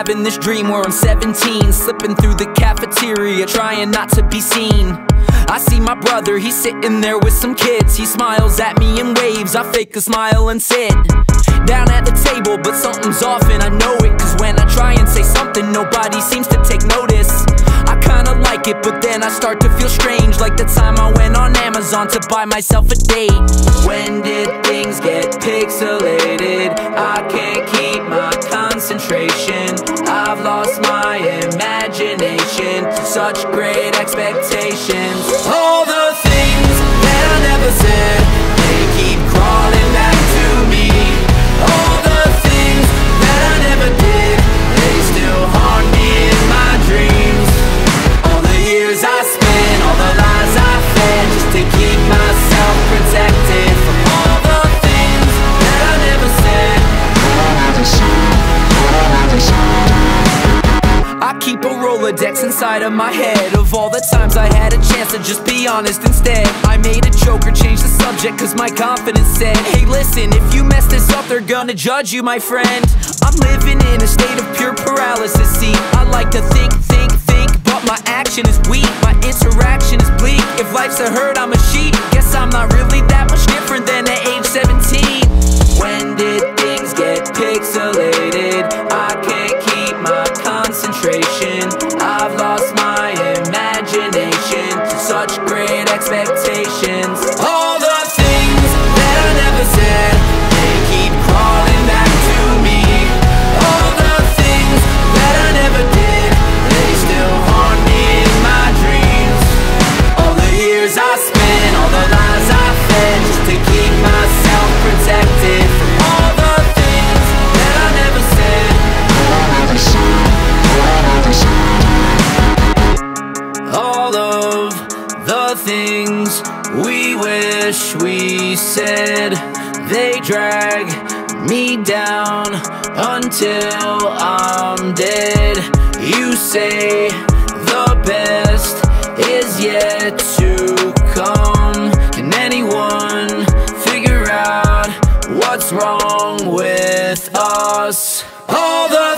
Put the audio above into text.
having this dream where I'm 17 Slipping through the cafeteria, trying not to be seen. I see my brother, he's sitting there with some kids. He smiles at me and waves, I fake a smile and sit Down at the table, but something's off and I know it Cause when I try and say something, nobody seems to take notice. I kinda like it, but then I start to feel strange Like the time I went on Amazon to buy myself a date. When did things get pixelated? I can't keep my concentration. I've lost my imagination to such great expectations. All the keep a Rolodex inside of my head. Of all the times I had a chance to just be honest instead I made a joke or changed the subject cause my confidence said Hey listen, if you mess this up they're gonna judge you my friend. I'm living in a state of pure paralysis. See, I like to think, think, think But my action is weak, my interaction is bleak. If life's a herd, I'm a sheep Guess I'm not really that much different than I've lost my imagination to such great expectations things we wish we said. They drag me down until I'm dead. You say the best is yet to come. Can anyone figure out what's wrong with us? All the